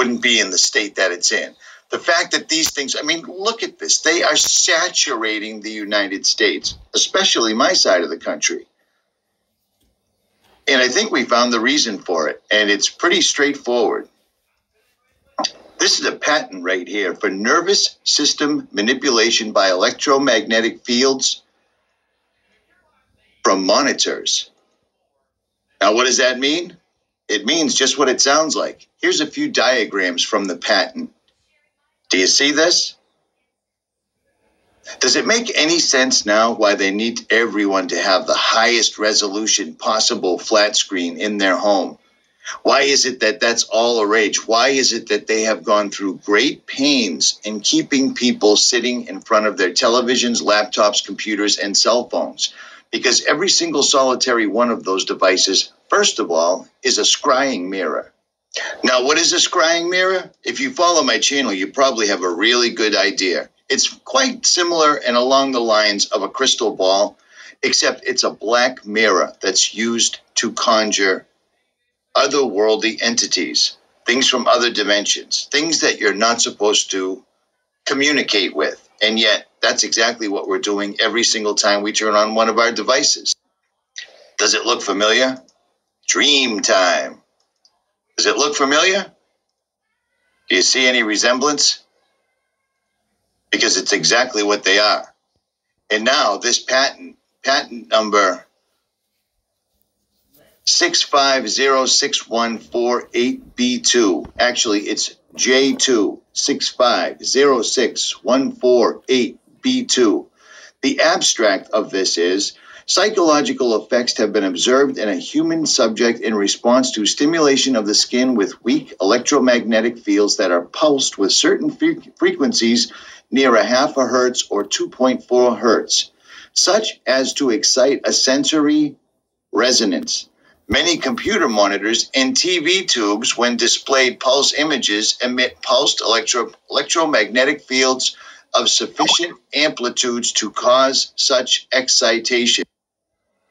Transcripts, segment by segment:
wouldn't be in the state that it's in. The fact that these things, I mean, look at this. They are saturating the United States, especially my side of the country. And I think we found the reason for it, and it's pretty straightforward. This is a patent right here for nervous system manipulation by electromagnetic fields from monitors. Now, what does that mean? It means just what it sounds like. Here's a few diagrams from the patent. Do you see this? Does it make any sense now why they need everyone to have the highest resolution possible flat screen in their home? Why is it that that's all a rage? Why is it that they have gone through great pains in keeping people sitting in front of their televisions, laptops, computers, and cell phones? Because every single solitary one of those devices, first of all, is a scrying mirror. Now, what is a scrying mirror? If you follow my channel, you probably have a really good idea. It's quite similar and along the lines of a crystal ball, except it's a black mirror that's used to conjure otherworldly entities, things from other dimensions, things that you're not supposed to communicate with. And yet, that's exactly what we're doing every single time we turn on one of our devices. Does it look familiar? Dream time. Does it look familiar? Do you see any resemblance? Because it's exactly what they are. And now, this patent, patent number 650614-8B2. Actually, it's J2 650614-8B2. The abstract of this is psychological effects have been observed in a human subject in response to stimulation of the skin with weak electromagnetic fields that are pulsed with certain frequencies near a half a hertz or 2.4 hertz, such as to excite a sensory resonance. Many computer monitors and TV tubes, when displayed pulse images, emit pulsed electro- electromagnetic fields of sufficient amplitudes to cause such excitation.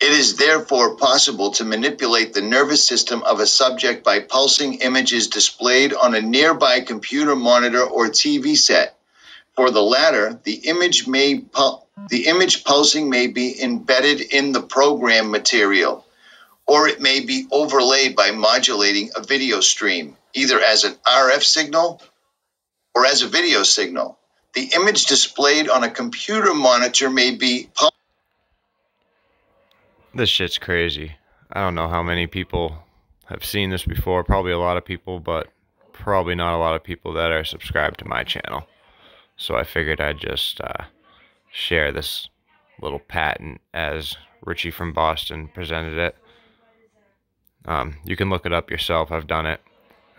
It is therefore possible to manipulate the nervous system of a subject by pulsing images displayed on a nearby computer monitor or TV set. For the latter, the image may the image pulsing may be embedded in the program material or it may be overlaid by modulating a video stream, either as an RF signal or as a video signal. The image displayed on a computer monitor may be. This shit's crazy. I don't know how many people have seen this before. Probably a lot of people, but probably not a lot of people that are subscribed to my channel. So I figured I'd just uh, share this little patent as Richie from Boston presented it. Um, you can look it up yourself. I've done it.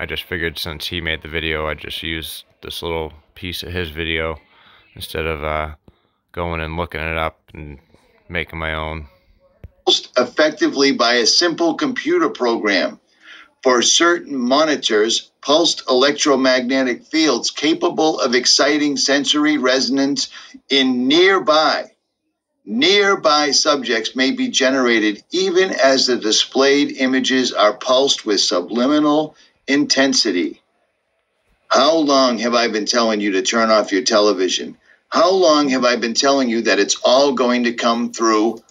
I just figured since he made the video, I'd just use this little piece of his video instead of uh, going and looking it up and making my own. Most Effectively by a simple computer program for certain monitors, pulsed electromagnetic fields capable of exciting sensory resonance in nearby Nearby subjects may be generated even as the displayed images are pulsed with subliminal intensity. How long have I been telling you to turn off your television? How long have I been telling you that it's all going to come through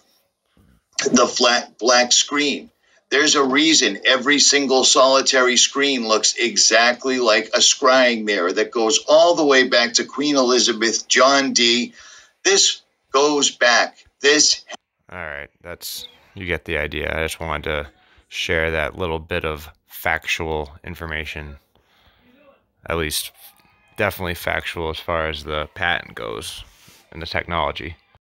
the flat black screen? There's a reason every single solitary screen looks exactly like a scrying mirror that goes all the way back to Queen Elizabeth, John Dee. This goes back. This. All right, that's you get the idea. I just wanted to share that little bit of factual information. At least, definitely factual as far as the patent goes and the technology.